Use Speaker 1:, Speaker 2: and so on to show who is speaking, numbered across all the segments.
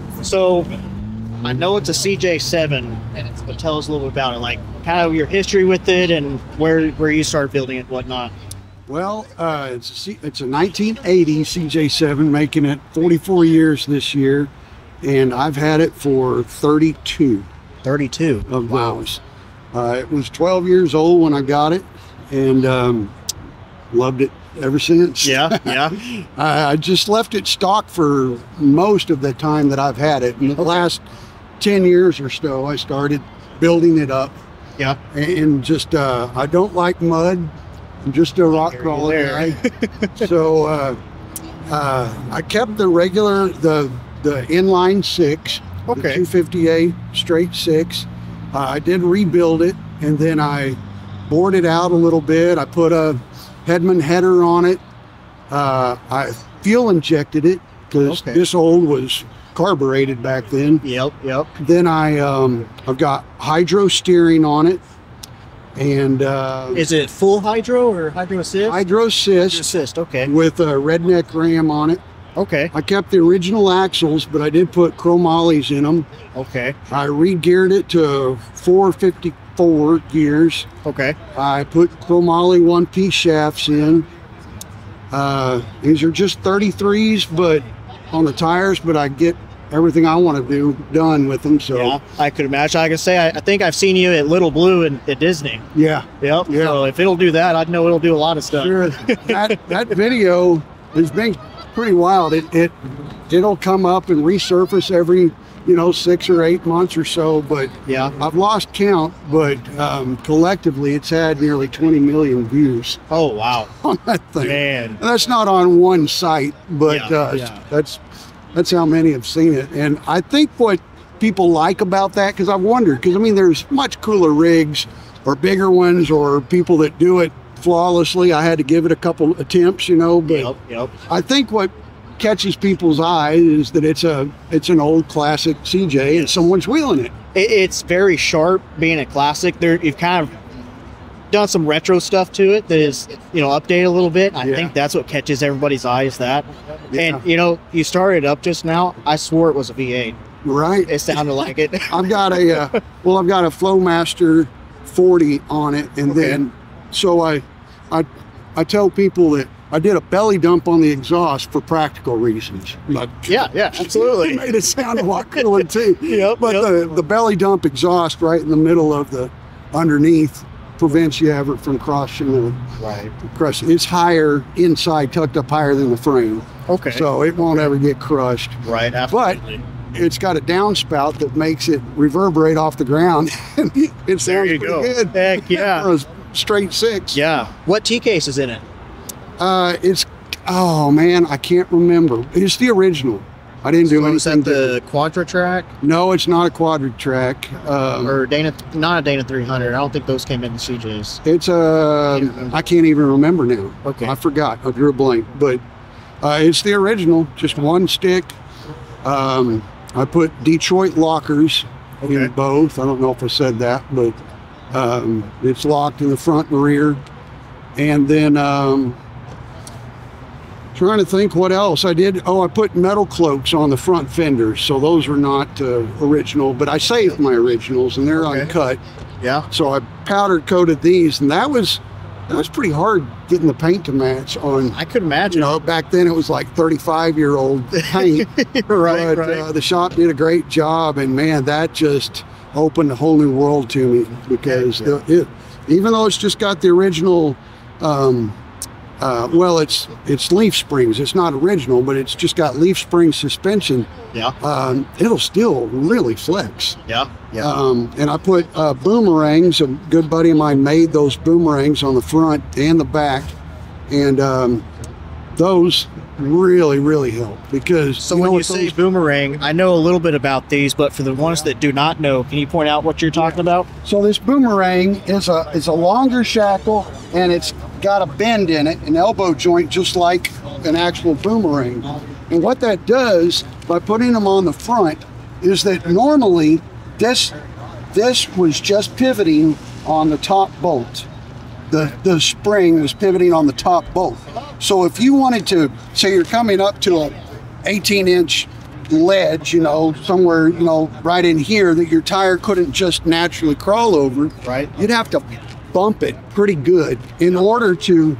Speaker 1: you. You bet.
Speaker 2: So I know it's a CJ7, but tell us a little bit about it, like kind of your history with it and where where you started building it, and whatnot.
Speaker 1: Well, uh, it's a, C- it's a 1980 CJ7, making it 44 years this year, and I've had it for 32
Speaker 2: 32.
Speaker 1: of those. Uh, it was 12 years old when I got it, and um, loved it ever since.
Speaker 2: Yeah, yeah.
Speaker 1: I I just left it stock for most of the time that I've had it. In the last 10 years or so, I started building it up.
Speaker 2: Yeah.
Speaker 1: And just, uh, I don't like mud. I'm just a rock
Speaker 2: you
Speaker 1: crawler guy. so uh, uh, I kept the regular, the, the inline six, the
Speaker 2: Okay.
Speaker 1: 258 straight six. Uh, I did rebuild it and then I bored it out a little bit. I put a Hedman header on it. Uh, I fuel injected it because
Speaker 2: Okay.
Speaker 1: this old was carbureted back then.
Speaker 2: Yep, yep.
Speaker 1: Then I um, I've got hydro steering on it, and uh,
Speaker 2: Is it full hydro or hydro assist?
Speaker 1: hydro assist
Speaker 2: assist. Okay.
Speaker 1: with a redneck ram on it.
Speaker 2: Okay.
Speaker 1: I kept the original axles, but I did put chromollies in them.
Speaker 2: Okay.
Speaker 1: I re-geared it to 454 gears.
Speaker 2: Okay.
Speaker 1: I put chromoly one piece shafts in. Uh, these are just 33s, but on the tires, but I get everything I want to do done with them. So
Speaker 2: Yeah, I could imagine. I could say I, I think I've seen you at Little Blue and at Disney.
Speaker 1: yeah.
Speaker 2: Yep.
Speaker 1: Yeah.
Speaker 2: So if it'll do that, I know it'll do a lot of stuff.
Speaker 1: Sure. that that video has been pretty wild. It it it'll come up and resurface every you know six or eight months or so. But
Speaker 2: Yeah.
Speaker 1: I've lost count. But um, collectively, it's had nearly 20 million views
Speaker 2: Oh wow,
Speaker 1: on that thing.
Speaker 2: man.
Speaker 1: And that's not on one site, but
Speaker 2: Yeah,
Speaker 1: uh,
Speaker 2: yeah.
Speaker 1: that's that's how many have seen it. And I think what people like about that, because I've wondered, because I mean, there's much cooler rigs or bigger ones or people that do it flawlessly. I had to give it a couple attempts, you know, but
Speaker 2: Yep. Yep.
Speaker 1: I think what catches people's eye is that it's a it's an old classic CJ and someone's wheeling it.
Speaker 2: It, it's very sharp, being a classic. There, you've kind of done some retro stuff to it that is, you know, updated a little bit. I
Speaker 1: Yeah.
Speaker 2: think that's what catches everybody's eye is that.
Speaker 1: Yeah.
Speaker 2: And you know, you started up just now. I swore it was a V8.
Speaker 1: Right.
Speaker 2: It sounded like it.
Speaker 1: I've got a uh, well, I've got a Flowmaster 40 on it, and
Speaker 2: Okay.
Speaker 1: then so I, I, I tell people that I did a belly dump on the exhaust for practical reasons. But
Speaker 2: yeah. Yeah.
Speaker 1: it
Speaker 2: Absolutely.
Speaker 1: made it sound a lot cooler too.
Speaker 2: Yep,
Speaker 1: But
Speaker 2: yep.
Speaker 1: the the belly dump exhaust right in the middle of the underneath prevents you ever from crushing the
Speaker 2: Right.
Speaker 1: crushing. It's higher inside, tucked up higher than the frame,
Speaker 2: Okay.
Speaker 1: so it won't ever get crushed
Speaker 2: right. Absolutely.
Speaker 1: but it's got a downspout that makes it reverberate off the ground. it sounds
Speaker 2: there you go.
Speaker 1: good
Speaker 2: Heck yeah.
Speaker 1: For a straight six.
Speaker 2: Yeah. What T case is in it?
Speaker 1: Uh, it's oh man, I can't remember. It's the original. I didn't do
Speaker 2: Was
Speaker 1: anything.
Speaker 2: that the Quadra-Trac
Speaker 1: no, it's not a Quadra-Trac. Um,
Speaker 2: or Dana? Not a Dana 300. I don't think those came in the CJs.
Speaker 1: it's a. I can't even remember now.
Speaker 2: Okay.
Speaker 1: I forgot. I drew a blank. But uh, it's the original. Just one stick. Um, I put Detroit lockers
Speaker 2: Okay.
Speaker 1: in both. I don't know if I said that, but um, it's locked in the front and rear. And then um, trying to think what else I did. Oh, I put MetalCloaks on the front fenders, so those were not uh, original, but I saved my originals and they're
Speaker 2: Okay.
Speaker 1: uncut.
Speaker 2: Yeah.
Speaker 1: So I powdered coated these, and that was that was pretty hard getting the paint to match on.
Speaker 2: I could
Speaker 1: You
Speaker 2: imagine.
Speaker 1: know, back then it was like 35 year old paint.
Speaker 2: right.
Speaker 1: but
Speaker 2: right.
Speaker 1: Uh, the shop did a great job, and man, that just opened a whole new world to me because
Speaker 2: Yeah.
Speaker 1: the, it, even though it's just got the original, um, uh, well, it's it's leaf springs. It's not original, but it's just got leaf spring suspension.
Speaker 2: yeah.
Speaker 1: Um, it'll still really flex.
Speaker 2: Yeah. Yeah.
Speaker 1: Um, and I put uh, boomerangs. A good buddy of mine made those boomerangs on the front and the back, and um, those really, really help because
Speaker 2: so
Speaker 1: you
Speaker 2: when you say
Speaker 1: those-
Speaker 2: boomerang, I know a little bit about these, but for the ones that do not know, can you point out what you're talking about?
Speaker 1: so this boomerang is a is a longer shackle and it's got a bend in it, an elbow joint, just like an actual boomerang. And what that does by putting them on the front is that normally this this was just pivoting on the top bolt. The the spring was pivoting on the top bolt. So if you wanted to say you're coming up to a 18 inch ledge, you know, somewhere, you know, right in here that your tire couldn't just naturally crawl over,
Speaker 2: Right.
Speaker 1: you'd have to bump it pretty good in order to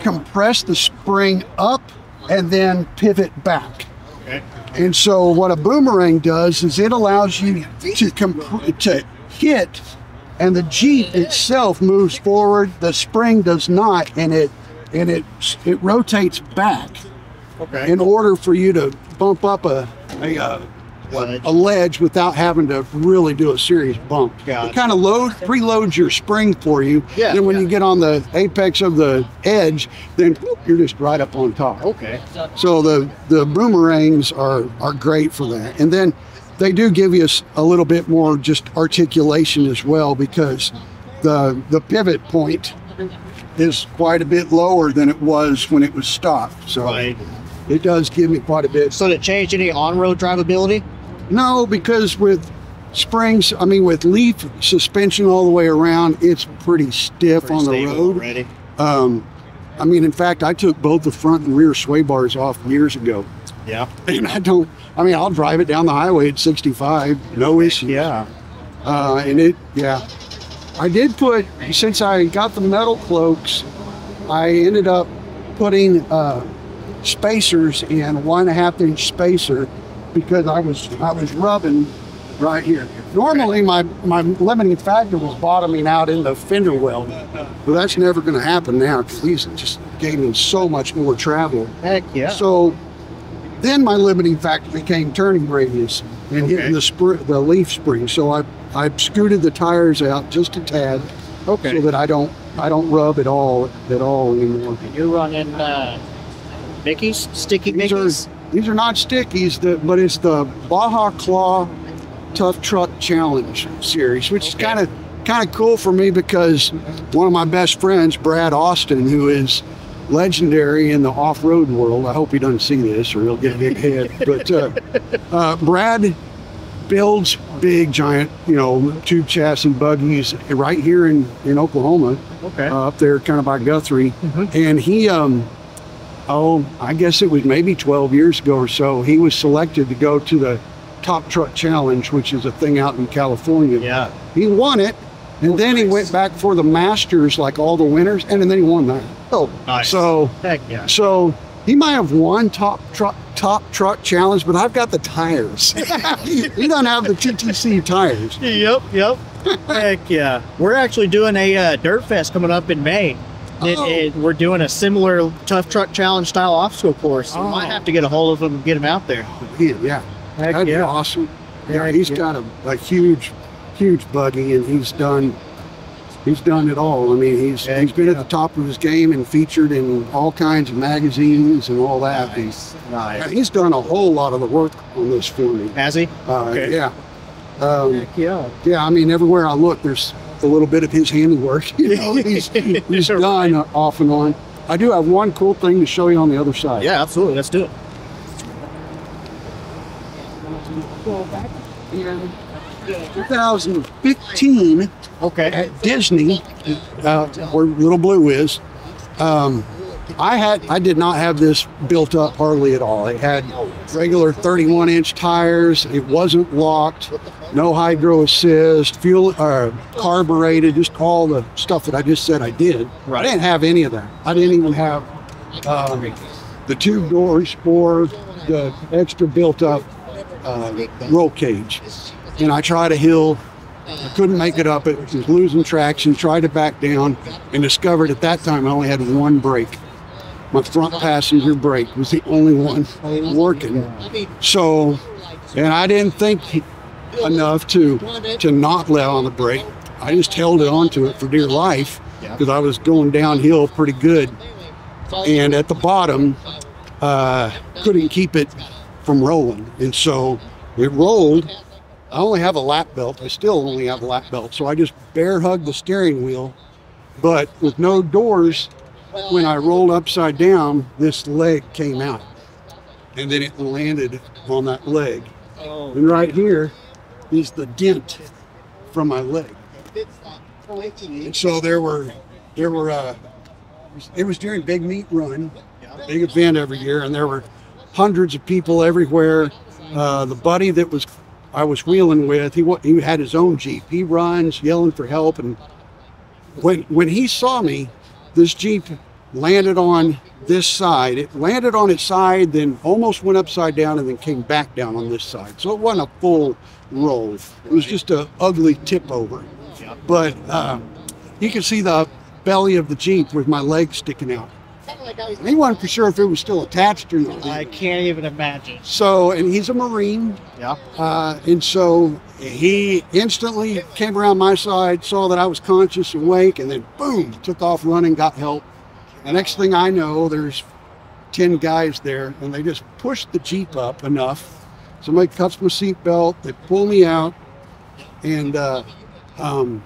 Speaker 1: compress the spring up and then pivot back.
Speaker 2: Okay.
Speaker 1: And so what a boomerang does is it allows you to comp- to hit and the Jeep itself moves forward, the spring does not and it and it it rotates back
Speaker 2: Okay.
Speaker 1: in order for you to bump up a a, uh,
Speaker 2: Ledge.
Speaker 1: a ledge without having to really do a serious bump.
Speaker 2: Gotcha.
Speaker 1: It kind of load preloads your spring for you.
Speaker 2: Yeah,
Speaker 1: Then when
Speaker 2: yeah.
Speaker 1: you get on the apex of the edge, then whoop, you're just right up on top.
Speaker 2: Okay.
Speaker 1: So the the boomerangs are are great for that, and then they do give you a little bit more just articulation as well because the the pivot point is quite a bit lower than it was when it was stopped. So
Speaker 2: Right.
Speaker 1: it does give me quite a bit.
Speaker 2: So did it change any on-road drivability?
Speaker 1: No, because with springs, I mean with leaf suspension all the way around, it's pretty stiff
Speaker 2: Pretty
Speaker 1: on the road.
Speaker 2: already.
Speaker 1: Um, I mean, in fact, I took both the front and rear sway bars off years ago.
Speaker 2: Yeah.
Speaker 1: And I don't, I mean, I'll drive it down the highway at 65, no issue.
Speaker 2: Yeah.
Speaker 1: Uh, and it, yeah. I did put, since I got the MetalCloaks, I ended up putting uh, spacers in, one and a half inch spacer, because I was, I was rubbing right here. Normally, my, my limiting factor was bottoming out in the fender weld, but that's never going to happen now because he's just gaining so much more travel.
Speaker 2: Heck yeah.
Speaker 1: So then my limiting factor became turning radius and
Speaker 2: Okay.
Speaker 1: hitting the spr- the leaf spring. So I I scooted the tires out just a tad
Speaker 2: okay.
Speaker 1: so that I don't I don't rub at all at all anymore.
Speaker 2: You're running uh, Mickey's, sticky
Speaker 1: These
Speaker 2: Mickey's.
Speaker 1: are these are not stickies, the, but it's the Baja Claw Tough Truck Challenge series, which is kind of kind of cool for me because one of my best friends, Brad Austin, who is legendary in the off-road world. I hope he doesn't see this or he'll get a big head. But uh, uh, Brad builds big, giant, you know, tube chassis and buggies right here in in Oklahoma
Speaker 2: Okay.
Speaker 1: uh, up there kind of by Guthrie.
Speaker 2: Mhm.
Speaker 1: And he, um, oh, I guess it was maybe 12 years ago or so, he was selected to go to the Top Truck Challenge, which is a thing out in California.
Speaker 2: yeah.
Speaker 1: He won it. And then he went back for the Masters like all the winners, and then he won that.
Speaker 2: Oh, nice.
Speaker 1: So,
Speaker 2: Heck yeah.
Speaker 1: so he might have won top truck top truck challenge, but I've got the tires. he he doesn't have the TTC tires.
Speaker 2: Yep, yep. Heck yeah. We're actually doing a uh, Dirt Fest coming up in May. It,
Speaker 1: Oh.
Speaker 2: it- we're doing a similar tough truck challenge style obstacle course. We might
Speaker 1: Oh.
Speaker 2: have to get a hold of him and get him out there.
Speaker 1: Yeah, yeah.
Speaker 2: Heck
Speaker 1: That'd be awesome. Yeah,
Speaker 2: Heck
Speaker 1: he's
Speaker 2: yeah.
Speaker 1: got a, a huge, huge buggy, and he's done, he's done it all. I mean, he's
Speaker 2: Heck
Speaker 1: he's been at the top of his game and featured in all kinds of magazines and all that. He's,
Speaker 2: Nice.
Speaker 1: he's done a whole lot of the work on this for me.
Speaker 2: Has he?
Speaker 1: Uh,
Speaker 2: Okay.
Speaker 1: Yeah, um,
Speaker 2: Heck yeah.
Speaker 1: yeah. I mean, everywhere I look, there's a little bit of his handiwork. You know, he's, he's done uh, off and on. I do have one cool thing to show you on the other side.
Speaker 2: Yeah, absolutely. Let's do it.
Speaker 1: In 2015.
Speaker 2: Okay.
Speaker 1: at Disney, uh, where Little Blue is, um, I had I did not have this built up hardly at all. It had regular 31 inch tires. It wasn't locked. No hydro assist, fuel uh, carbureted, just all the stuff that I just said I did.
Speaker 2: Right.
Speaker 1: I didn't have any of that. I didn't even have um, the two doors or the extra built up uh, roll cage. And I tried a hill I couldn't make it up. It was losing traction. Tried to back down and discovered at that time I only had one brake. My front passenger brake was the only one working. So, and I didn't think enough to to not let on the brake. I just held it onto it for dear life because I was going downhill pretty good. And at the bottom, uh, couldn't keep it from rolling, and so it rolled. I only have a lap belt. I still only have a lap belt. So I just bear hugged the steering wheel. But with no doors, when I rolled upside down, this leg came out. And then it landed on that leg.
Speaker 2: Oh,
Speaker 1: And right here is the dent from my leg. And so there were, there were, uh, it was during Big Meat Run, big event every year, and there were hundreds of people everywhere. uh, the buddy that was I was wheeling with, he he had his own jeep. He runs, yelling for help, and when when he saw me, this jeep landed on this side. It landed on its side, then almost went upside down, and then came back down on this side. So it wasn't a full roll. It was just a ugly tip over. But uh, you can see the belly of the jeep with my legs sticking out. He wasn't for sure if it was still attached or not.
Speaker 2: I can't even imagine.
Speaker 1: So, and he's a Marine,
Speaker 2: Yeah.
Speaker 1: uh, and so he instantly came around my side, saw that I was conscious and awake, and then boom, took off running, got help. The next thing I know, there's 10 guys there, and they just pushed the Jeep up enough. Somebody cuts my seatbelt, they pull me out, and uh, um,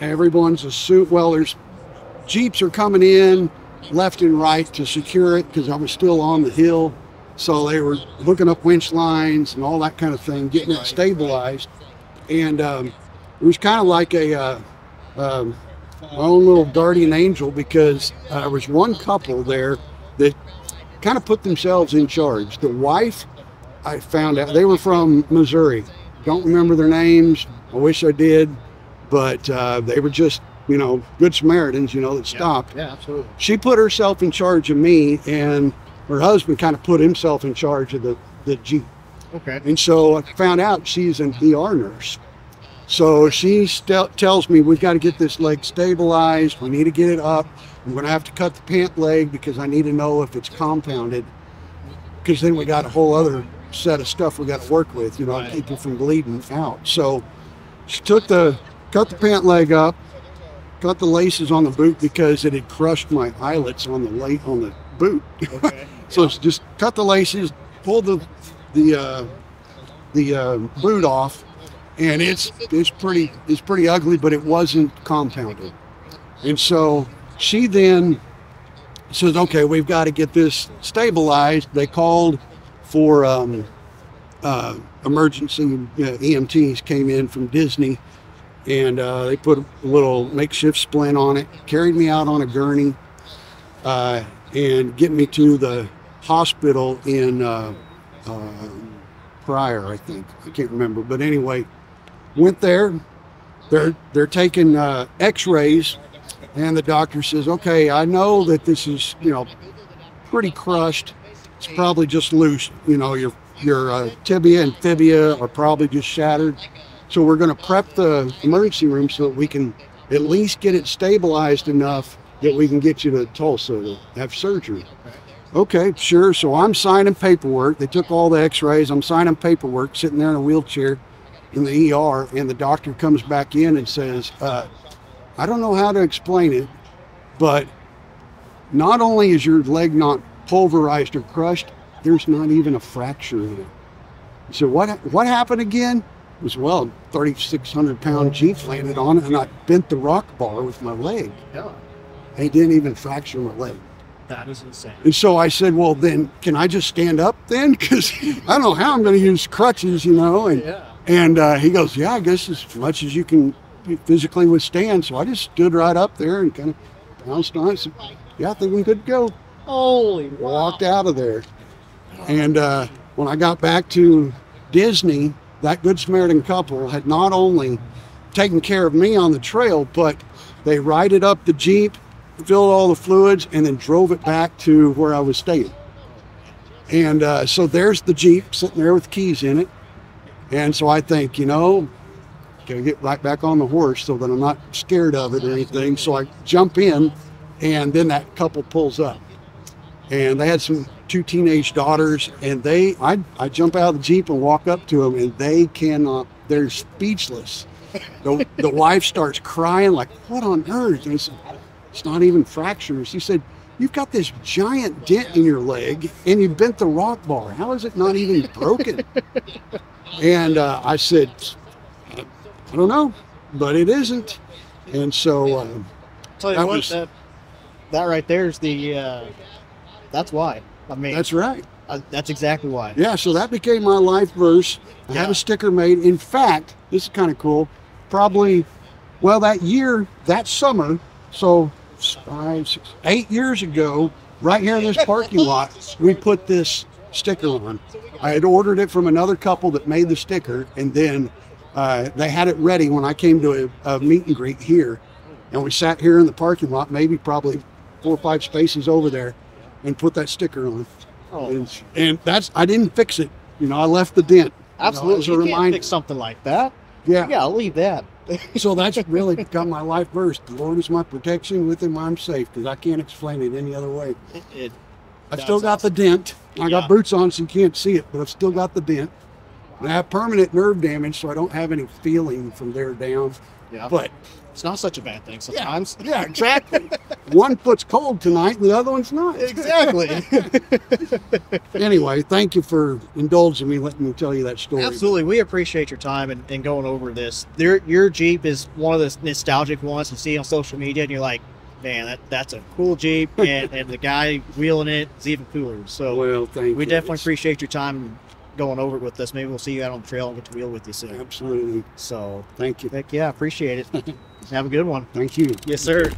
Speaker 1: everyone's a suit. Well, there's Jeeps are coming in left and right to secure it because I was still on the hill. So they were hooking up winch lines and all that kind of thing, getting it stabilized. And um, it was kind of like a uh, um, my own little guardian angel because uh, there was one couple there that kind of put themselves in charge. The wife, I found out they were from Missouri. Don't remember their names. I wish I did, but uh, they were just you know good Samaritans, you know, that stopped
Speaker 2: Yeah, absolutely.
Speaker 1: she put herself in charge of me and her husband kind of put himself in charge of the, the jeep
Speaker 2: Okay.
Speaker 1: and so i found out she's an er nurse. So she tells me we've got to get this leg stabilized. We need to get it up. I'm going to have to cut the pant leg because i need to know if it's compounded. Because then we got a whole other set of stuff we got to work with you know
Speaker 2: Right.
Speaker 1: keep it from bleeding out. So she took the cut the pant leg up cut the laces on the boot because it had crushed my eyelets on the late on the boot.
Speaker 2: Okay.
Speaker 1: so it's just cut the laces, pull the the uh, the uh, boot off, and it's it's pretty it's pretty ugly, but it wasn't compounded. And so she then says, "Okay, we've got to get this stabilized." They called for um, uh, emergency uh, EMTs came in from Disney and uh, they put a little makeshift splint on it, carried me out on a gurney, uh, and get me to the hospital in uh, uh, Pryor, I think. I can't remember, but anyway, went there. They're they're taking uh, X-rays, and the doctor says, "Okay, I know that this is you know pretty crushed. It's probably just loose. You know, your your uh, tibia and fibia are probably just shattered." So we're going to prep the emergency room so that we can at least get it stabilized enough that we can get you to Tulsa to have surgery. Okay, sure. So I'm signing paperwork. They took all the x-rays. I'm signing paperwork, sitting there in a wheelchair in the ER, and the doctor comes back in and says, uh, I don't know how to explain it, but not only is your leg not pulverized or crushed, there's not even a fracture in it. So what what happened again? Was well, 3,600 pound Jeep landed on it, and I bent the rock bar with my leg.
Speaker 2: Yeah.
Speaker 1: And it didn't even fracture my leg.
Speaker 2: That is insane.
Speaker 1: And so I said, well, then can I just stand up then? Because I don't know how I'm going to use crutches, you know. And
Speaker 2: Yeah.
Speaker 1: and uh, he goes, yeah, I guess as much as you can physically withstand. So I just stood right up there and kind of bounced on it. Said, yeah, I think we could go.
Speaker 2: Holy
Speaker 1: Walked out of there. And uh, when I got back to Disney, that Good Samaritan couple had not only taken care of me on the trail, but they righted up the Jeep, filled all the fluids, and then drove it back to where I was staying. And uh, so there's the Jeep sitting there with keys in it. And so I think, you know, gotta get right back on the horse so that I'm not scared of it or anything. So I jump in, and then that couple pulls up. And they had some two teenage daughters, and they, I, I jump out of the Jeep and walk up to them, and they cannot, they're speechless. The, the wife starts crying, like, what on earth? And I said, it's not even fractures. She said, You've got this giant dent in your leg and you bent the rock bar. How is it not even broken? and uh, I said, I don't know, but it isn't. And so, uh,
Speaker 2: Tell you
Speaker 1: That
Speaker 2: what,
Speaker 1: was-
Speaker 2: that, that right there is the. Uh, that's why. I mean,
Speaker 1: that's right.
Speaker 2: uh, that's exactly why.
Speaker 1: Yeah, so that became my life verse. I had a sticker made. In fact, this is kind of cool. Probably, well, that year, that summer, so five, six, eight years ago, right here in this parking lot, we put this sticker on. I had ordered it from another couple that made the sticker, and then uh, they had it ready when I came to a, a meet and greet here, and we sat here in the parking lot, maybe probably four or five spaces over there, and put that sticker on.
Speaker 2: Oh,
Speaker 1: And, and that's I didn't fix it. You know, I left the dent. you know,
Speaker 2: absolutely. You can't fix something like that.
Speaker 1: Yeah.
Speaker 2: Yeah, I'll leave that.
Speaker 1: So that's really got my life versed. The Lord is my protection. With Him, I'm safe. Because I can't explain it any other way.
Speaker 2: It, it,
Speaker 1: I've still got the dent. I
Speaker 2: Yeah.
Speaker 1: got boots on, so you can't see it, but I've still got the dent. And I have permanent nerve damage, so I don't have any feeling from there down.
Speaker 2: yeah.
Speaker 1: But
Speaker 2: it's not such a bad thing sometimes.
Speaker 1: yeah, exactly. one foot's cold tonight, and the other one's not.
Speaker 2: exactly.
Speaker 1: Anyway, thank you for indulging me, letting me tell you that story.
Speaker 2: Absolutely. We appreciate your time and, and going over this. Your, your Jeep is one of the nostalgic ones you see on social media, and you're like, man, that, that's a cool Jeep. And, and the guy wheeling it is even cooler. So
Speaker 1: Well, thank
Speaker 2: we
Speaker 1: you.
Speaker 2: definitely appreciate your time going over it with us. Maybe we'll see you out on the trail and get to wheel with you soon.
Speaker 1: Absolutely.
Speaker 2: So,
Speaker 1: Thank you.
Speaker 2: heck yeah, appreciate it. Have a good one.
Speaker 1: Thank you.
Speaker 2: Yes, sir.